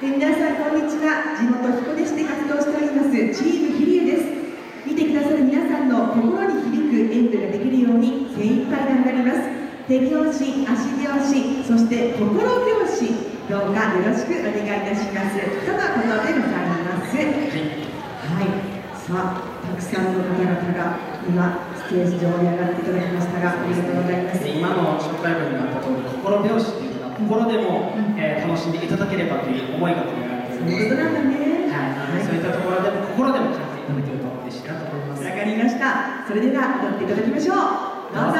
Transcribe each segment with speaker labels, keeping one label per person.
Speaker 1: え皆さんこんにちは地元彦根市で活動しておりますチーム飛龍です見てくださる皆さんの心に響く演舞ができるように精一杯頑張ります手拍子足拍子そして心拍子どうかよろしくお願いいたしますとのことでございますはい、さあたくさんの方々が今ステージ上に上がっていただきましたがありがとうございます
Speaker 2: 今の紹介文にあった通り心拍子っていう心でも、えー楽しんでいただければという思いが込められて
Speaker 1: そう
Speaker 2: いる
Speaker 1: いうことなんだね。
Speaker 2: はい、そういったところでも心でも感じていただけると嬉しいなと思います。
Speaker 1: わかりました。それでは踊っていただきましょう。どうぞ。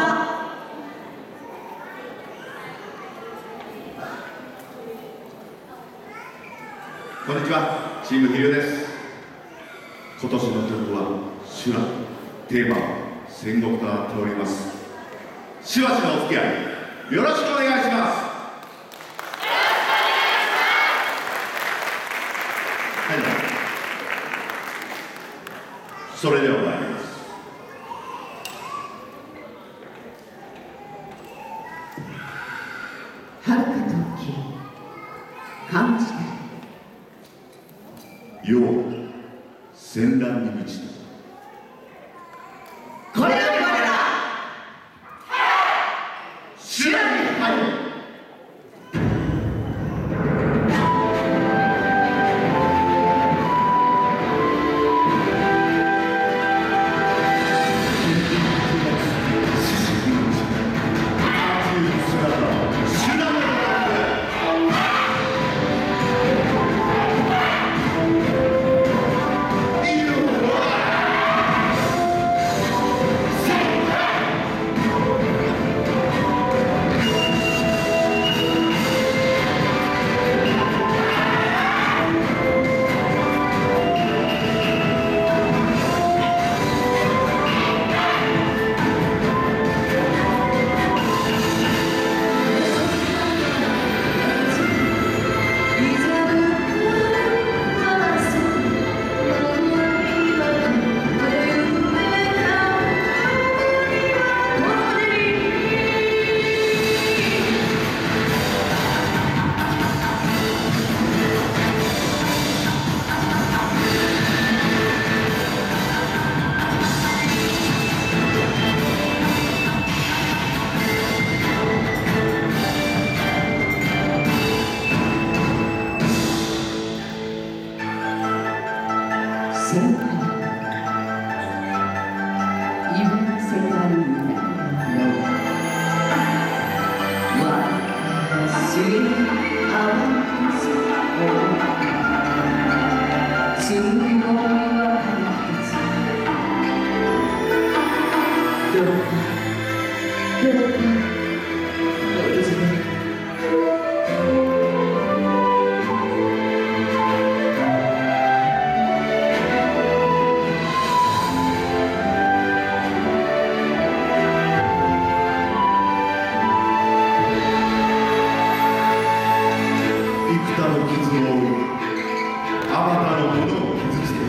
Speaker 3: こんにちは、チームヒルです。今年の曲は修羅、テーマは戦国となっております。しばしのお付き合い、よろしくお願いします。はい、それでは参ります。
Speaker 1: はるか遠き漢字だ
Speaker 3: 世を戦乱に満ちた。
Speaker 1: これだこれだ
Speaker 3: 修羅に入る。
Speaker 1: 世界の
Speaker 3: 傷を負い、あまたの者を傷つけ、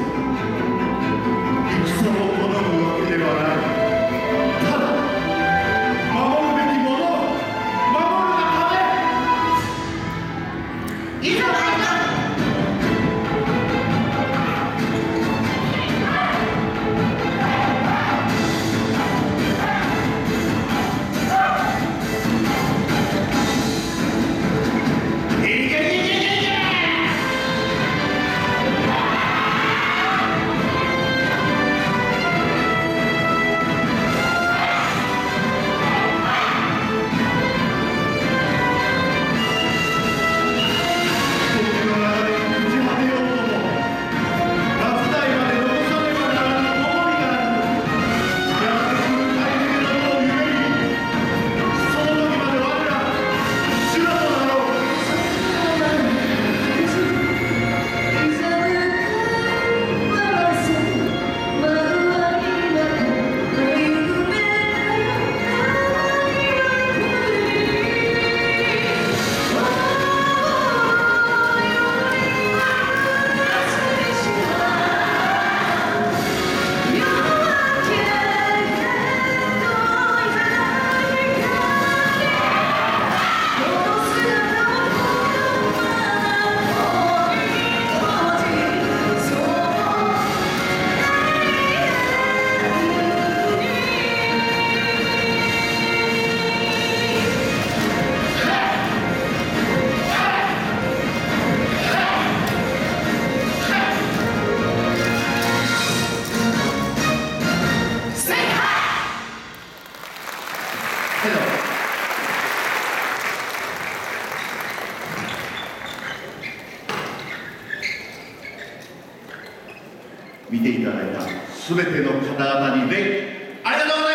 Speaker 3: 見ていただいた全ての方々に礼ありがとうございま
Speaker 1: す。